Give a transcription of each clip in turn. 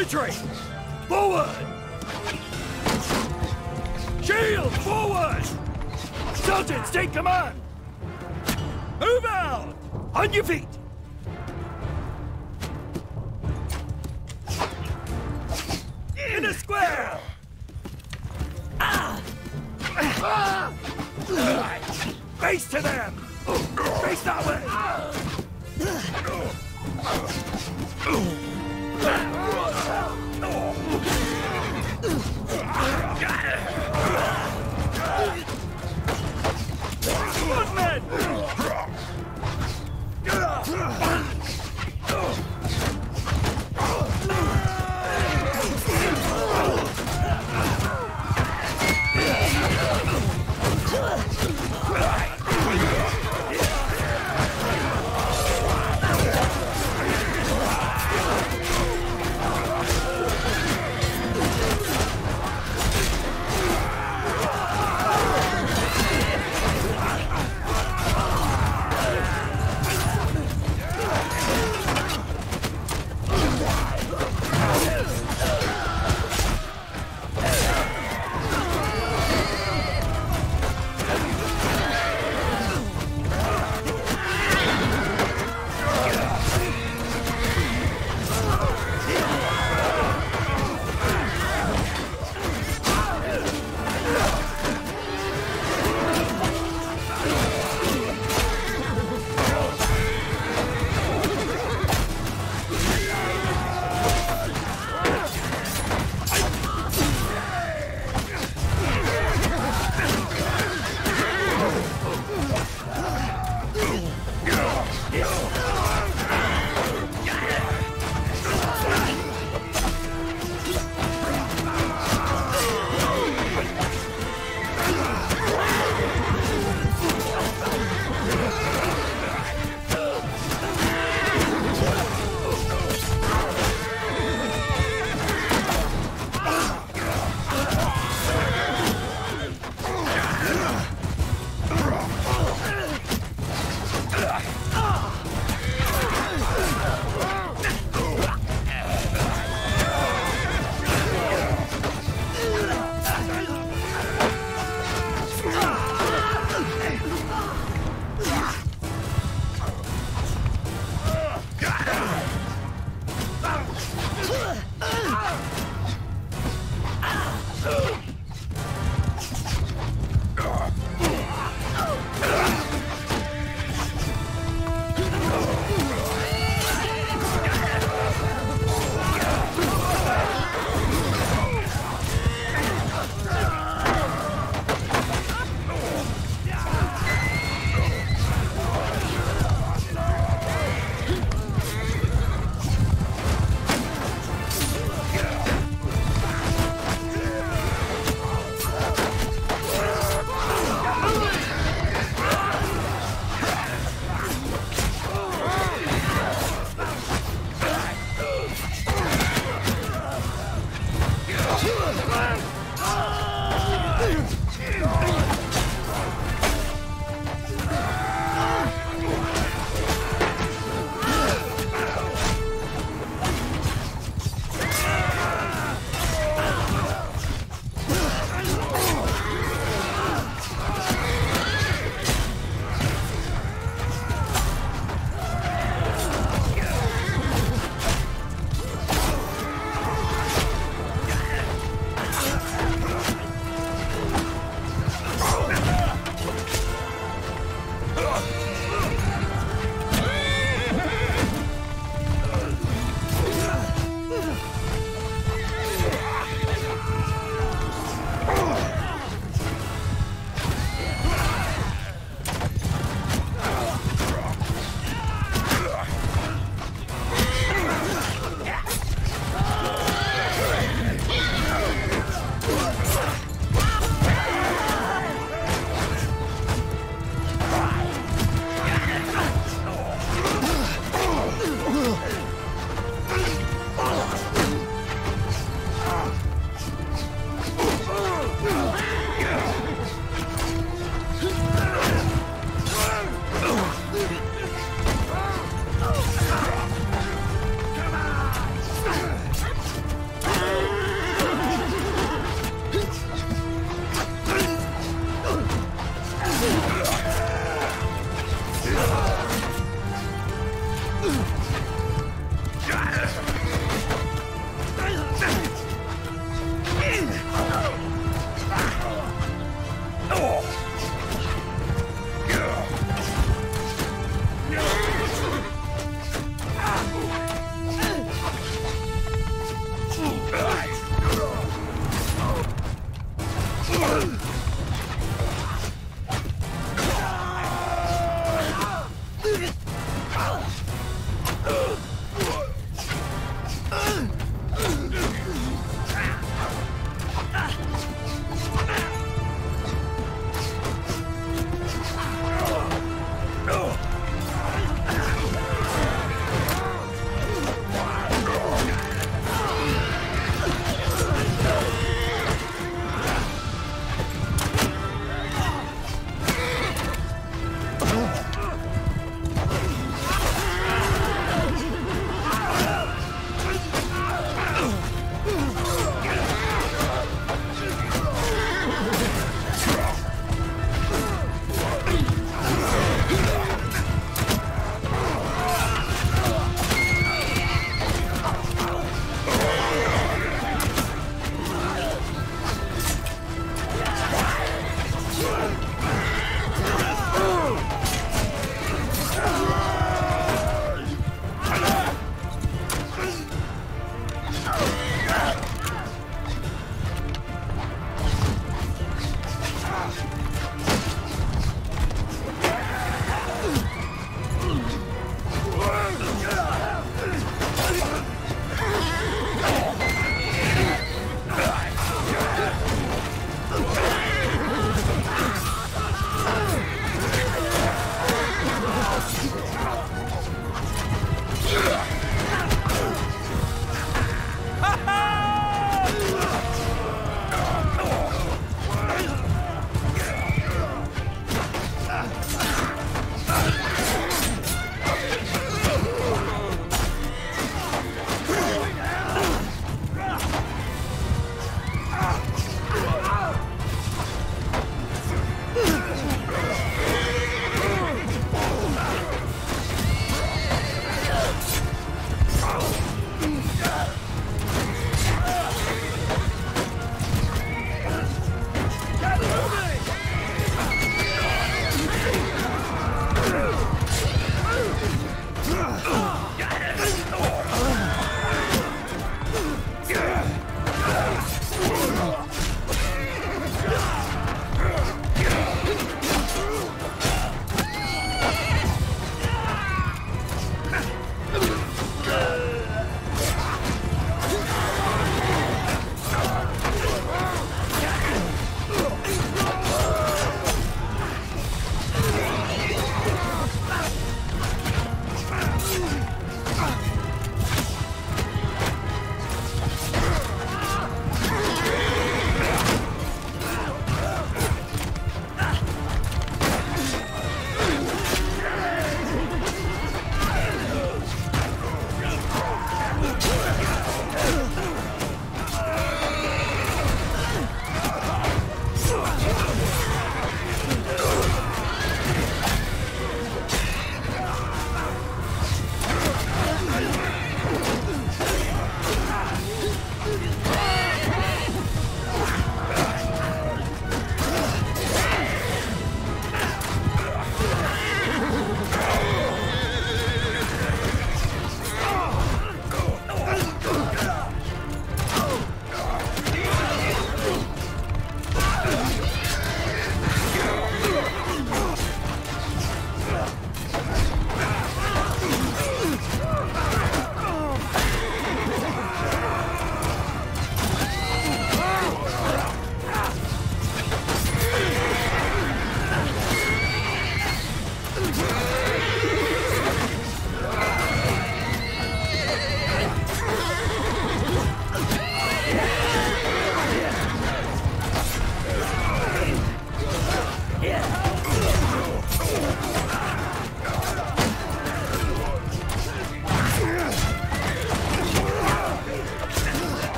Infantry! Forward! Shield, forward! Sergeants, take command! Move out! On your feet! In a square! Face to them! Face that way! Footmen!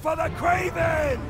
For the Craven!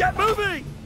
Get moving!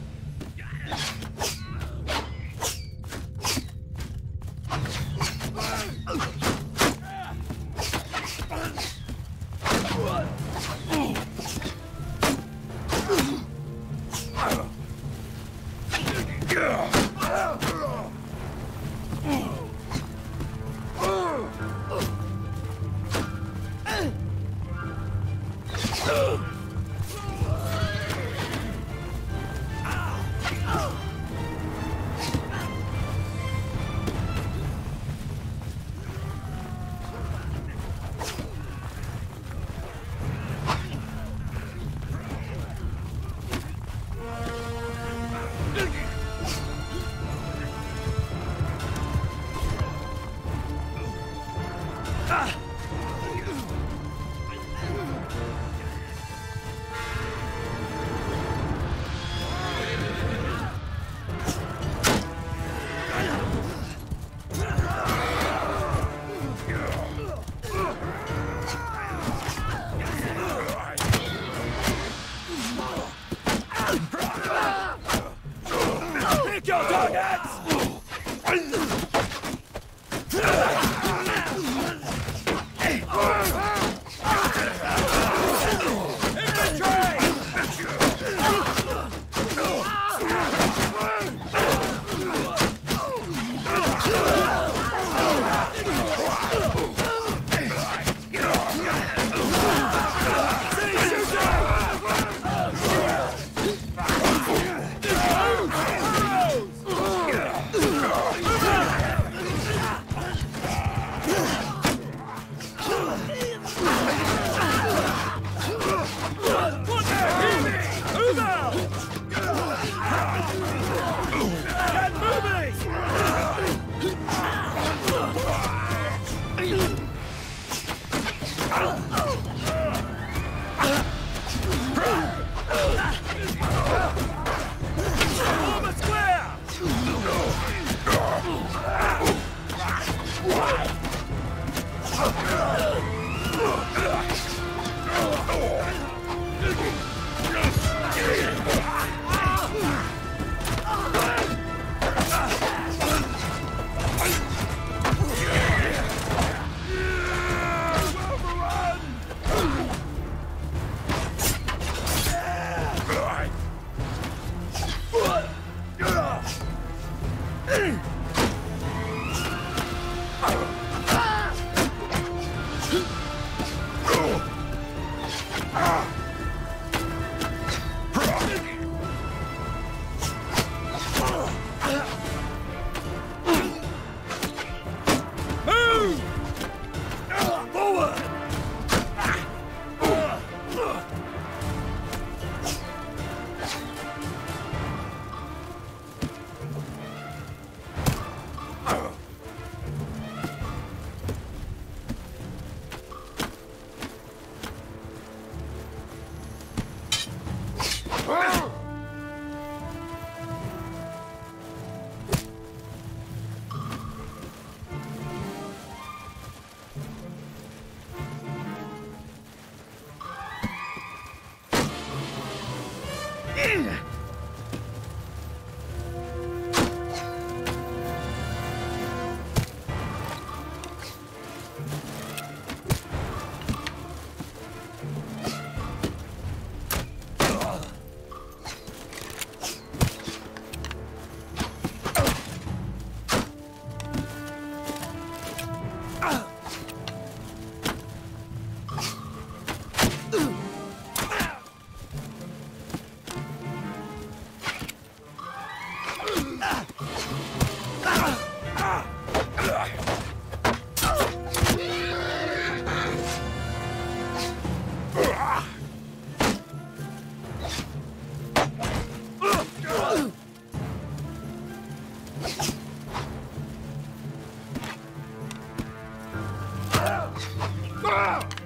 Ah!